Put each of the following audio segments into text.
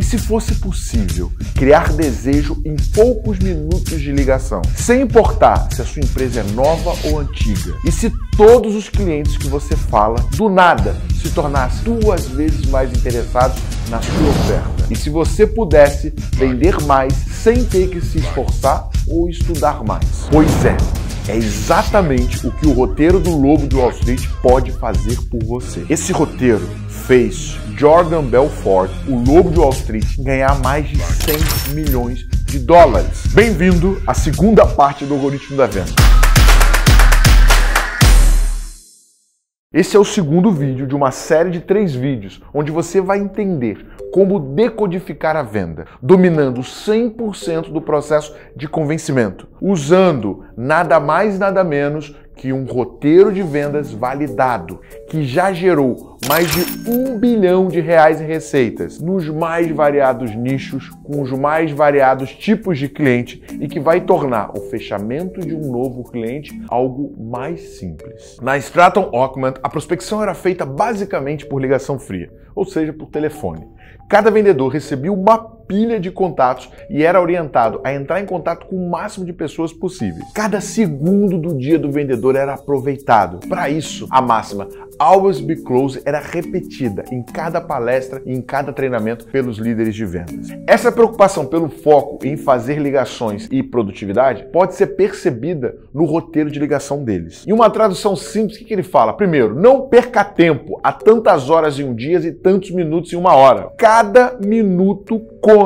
E se fosse possível criar desejo em poucos minutos de ligação, sem importar se a sua empresa é nova ou antiga, e se todos os clientes que você fala do nada se tornassem duas vezes mais interessados na sua oferta, e se você pudesse vender mais sem ter que se esforçar ou estudar mais? Pois é. É exatamente o que o roteiro do Lobo de Wall Street pode fazer por você. Esse roteiro fez Jordan Belfort, o Lobo de Wall Street, ganhar mais de 100 milhões de dólares. Bem-vindo à segunda parte do algoritmo da venda. Esse é o segundo vídeo de uma série de três vídeos, onde você vai entender como decodificar a venda, dominando 100% do processo de convencimento, usando nada mais nada menos que um roteiro de vendas validado, que já gerou mais de um bilhão de reais em receitas nos mais variados nichos, com os mais variados tipos de cliente e que vai tornar o fechamento de um novo cliente algo mais simples. Na Stratton Ockman, a prospecção era feita basicamente por ligação fria, ou seja, por telefone. Cada vendedor recebia uma pilha de contatos e era orientado a entrar em contato com o máximo de pessoas possível. Cada segundo do dia do vendedor era aproveitado. Para isso, a máxima Always Be Close era repetida em cada palestra e em cada treinamento pelos líderes de vendas. Essa preocupação pelo foco em fazer ligações e produtividade pode ser percebida no roteiro de ligação deles. Em uma tradução simples, o que ele fala? Primeiro, não perca tempo a tantas horas em um dia e tantos minutos em uma hora. Cada minuto conta.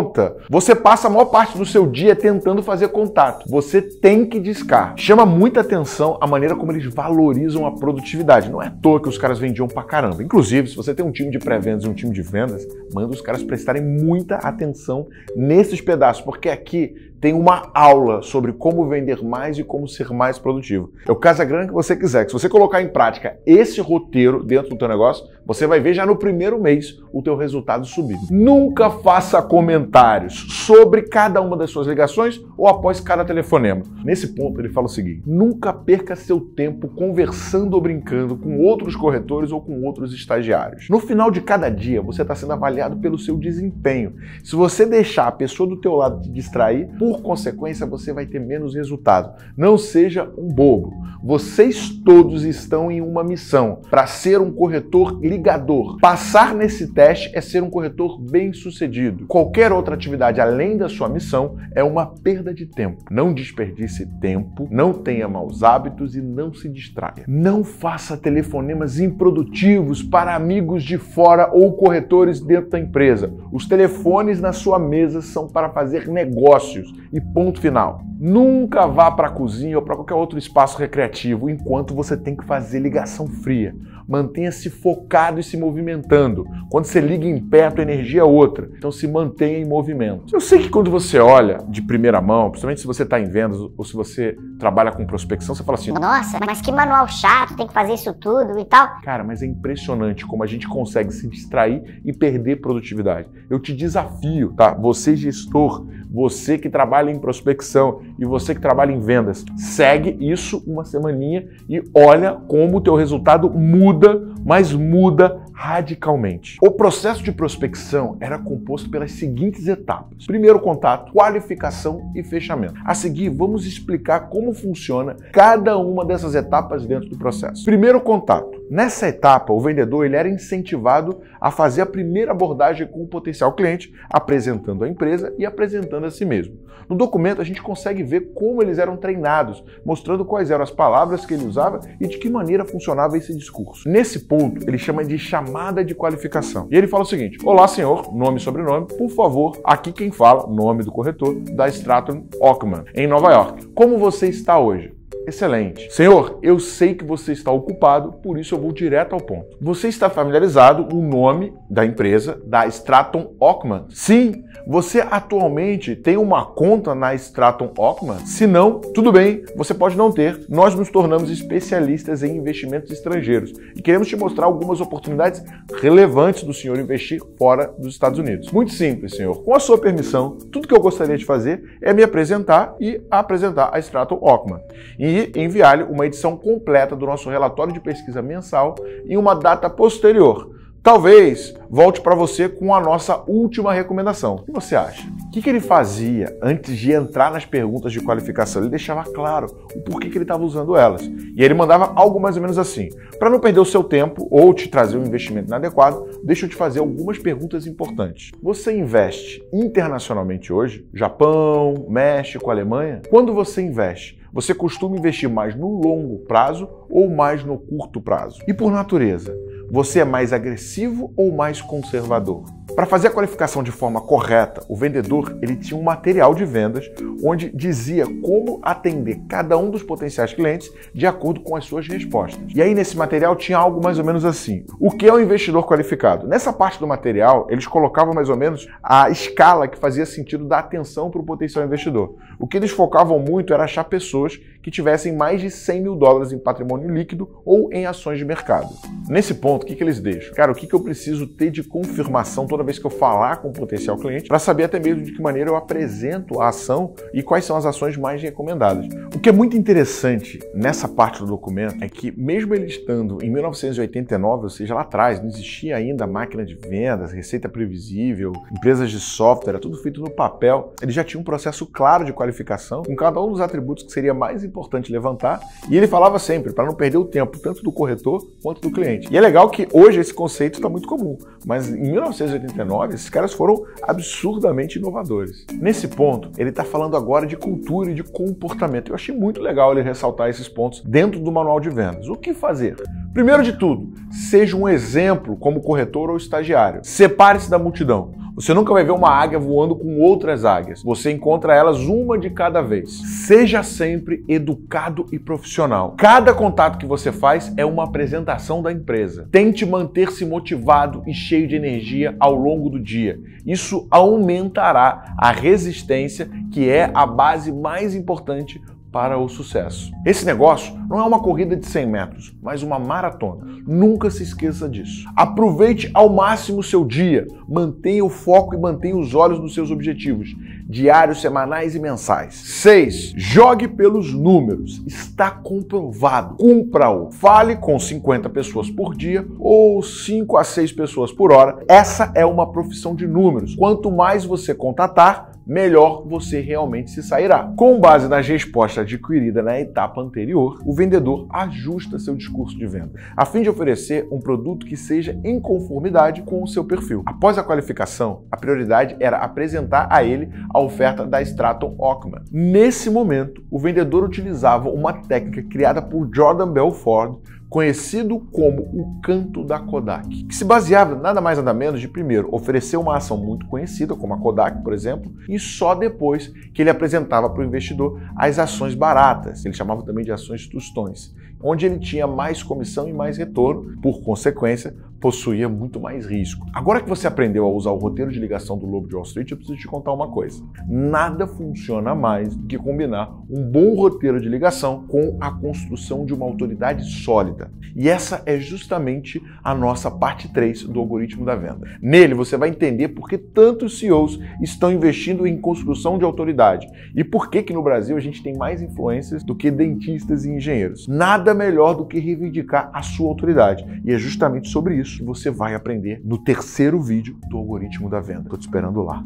Você passa a maior parte do seu dia tentando fazer contato. Você tem que discar. Chama muita atenção a maneira como eles valorizam a produtividade. Não é à toa que os caras vendiam pra caramba. Inclusive, se você tem um time de pré-vendas e um time de vendas, manda os caras prestarem muita atenção nesses pedaços, porque aqui tem uma aula sobre como vender mais e como ser mais produtivo. É o caso a grana que você quiser. Se você colocar em prática esse roteiro dentro do teu negócio, você vai ver já no primeiro mês o teu resultado subir. Nunca faça comentários sobre cada uma das suas ligações ou após cada telefonema. Nesse ponto ele fala o seguinte: nunca perca seu tempo conversando ou brincando com outros corretores ou com outros estagiários. No final de cada dia, você está sendo avaliado pelo seu desempenho. Se você deixar a pessoa do teu lado te distrair, por consequência, você vai ter menos resultado. Não seja um bobo. Vocês todos estão em uma missão para ser um corretor ligador. Passar nesse teste é ser um corretor bem-sucedido. Qualquer outra atividade além da sua missão é uma perda de tempo. Não desperdice tempo, não tenha maus hábitos e não se distraia. Não faça telefonemas improdutivos para amigos de fora ou corretores dentro da empresa. Os telefones na sua mesa são para fazer negócios e ponto final. Nunca vá para a cozinha ou para qualquer outro espaço recreativo enquanto você tem que fazer ligação fria. Mantenha-se focado e se movimentando. Quando você liga em pé, a tua energia é outra. Então se mantenha em movimento. Eu sei que quando você olha de primeira mão, principalmente se você está em vendas ou se você trabalha com prospecção, você fala assim: Nossa, mas que manual chato, tem que fazer isso tudo e tal. Cara, mas é impressionante como a gente consegue se distrair e perder produtividade. Eu te desafio, tá? Você, gestor, você que trabalha em prospecção e você que trabalha em vendas, segue isso uma semaninha e olha como o teu resultado muda, mas muda radicalmente. O processo de prospecção era composto pelas seguintes etapas: primeiro contato, qualificação e fechamento. A seguir, vamos explicar como funciona cada uma dessas etapas dentro do processo. Primeiro contato. Nessa etapa, o vendedor ele era incentivado a fazer a primeira abordagem com o potencial cliente, apresentando a empresa e apresentando a si mesmo. No documento, a gente consegue ver como eles eram treinados, mostrando quais eram as palavras que ele usava e de que maneira funcionava esse discurso. Nesse ponto, ele chama de chamada de qualificação. E ele fala o seguinte: Olá, senhor, nome e sobrenome, por favor, aqui quem fala, nome do corretor, da Stratton Ockman, em Nova York. Como você está hoje? Excelente. Senhor, eu sei que você está ocupado, por isso eu vou direto ao ponto. Você está familiarizado com o nome da empresa, da Stratton Ockman? Sim, você atualmente tem uma conta na Stratton Ockman? Se não, tudo bem, você pode não ter. Nós nos tornamos especialistas em investimentos estrangeiros e queremos te mostrar algumas oportunidades relevantes do senhor investir fora dos Estados Unidos. Muito simples, senhor. Com a sua permissão, tudo que eu gostaria de fazer é me apresentar e apresentar a Stratton Ockman. E enviar-lhe uma edição completa do nosso relatório de pesquisa mensal em uma data posterior Talvez volte para você com a nossa última recomendação. O que você acha? O que, que ele fazia antes de entrar nas perguntas de qualificação? Ele deixava claro o porquê que ele estava usando elas. E ele mandava algo mais ou menos assim: para não perder o seu tempo ou te trazer um investimento inadequado, deixa eu te fazer algumas perguntas importantes. Você investe internacionalmente hoje? Japão, México, Alemanha? Quando você investe, você costuma investir mais no longo prazo ou mais no curto prazo? E por natureza, você é mais agressivo ou mais conservador? Para fazer a qualificação de forma correta, o vendedor ele tinha um material de vendas onde dizia como atender cada um dos potenciais clientes de acordo com as suas respostas. E aí nesse material tinha algo mais ou menos assim: o que é um investidor qualificado? Nessa parte do material eles colocavam mais ou menos a escala que fazia sentido dar atenção para o potencial investidor. O que eles focavam muito era achar pessoas que tivessem mais de 100 mil dólares em patrimônio líquido ou em ações de mercado. Nesse ponto, o que, que eles deixam? Cara, o que, que eu preciso ter de confirmação toda vez que eu falar com o potencial cliente para saber até mesmo de que maneira eu apresento a ação e quais são as ações mais recomendadas. O que é muito interessante nessa parte do documento é que, mesmo ele estando em 1989, ou seja, lá atrás, não existia ainda máquina de vendas, receita previsível, empresas de software, era tudo feito no papel, ele já tinha um processo claro de qualificação com cada um dos atributos que seria mais importante levantar e ele falava sempre para não perder o tempo tanto do corretor quanto do cliente. E é legal que hoje esse conceito está muito comum, mas em 1989 esses caras foram absurdamente inovadores. Nesse ponto, ele está falando agora de cultura e de comportamento. Eu achei muito legal ele ressaltar esses pontos dentro do manual de vendas. O que fazer? Primeiro de tudo, seja um exemplo como corretor ou estagiário. Separe-se da multidão. Você nunca vai ver uma águia voando com outras águias. Você encontra elas uma de cada vez. Seja sempre educado e profissional. Cada contato que você faz é uma apresentação da empresa. Tente manter-se motivado e cheio de energia ao longo do dia. Isso aumentará a resistência, que é a base mais importante para o sucesso. Esse negócio não é uma corrida de 100 metros, mas uma maratona. Nunca se esqueça disso. Aproveite ao máximo o seu dia, mantenha o foco e mantenha os olhos nos seus objetivos, diários, semanais e mensais. 6. Jogue pelos números. Está comprovado. Cumpra-o. Fale com 50 pessoas por dia ou 5 a 6 pessoas por hora. Essa é uma profissão de números. Quanto mais você contatar, melhor você realmente se sairá. Com base nas respostas adquiridas na etapa anterior, o vendedor ajusta seu discurso de venda, a fim de oferecer um produto que seja em conformidade com o seu perfil. Após a qualificação, a prioridade era apresentar a ele a oferta da Stratton Ockman. Nesse momento, o vendedor utilizava uma técnica criada por Jordan Belford conhecido como o canto da Kodak, que se baseava nada mais nada menos de primeiro oferecer uma ação muito conhecida, como a Kodak, por exemplo, e só depois que ele apresentava para o investidor as ações baratas, ele chamava também de ações tostões, onde ele tinha mais comissão e mais retorno, por consequência, possuía muito mais risco. Agora que você aprendeu a usar o roteiro de ligação do Lobo de Wall Street, eu preciso te contar uma coisa. Nada funciona mais do que combinar um bom roteiro de ligação com a construção de uma autoridade sólida. E essa é justamente a nossa parte 3 do algoritmo da venda. Nele você vai entender por que tantos CEOs estão investindo em construção de autoridade e por que que no Brasil a gente tem mais influências do que dentistas e engenheiros. Nada melhor do que reivindicar a sua autoridade. E é justamente sobre isso você vai aprender no terceiro vídeo do algoritmo da venda. Estou te esperando lá.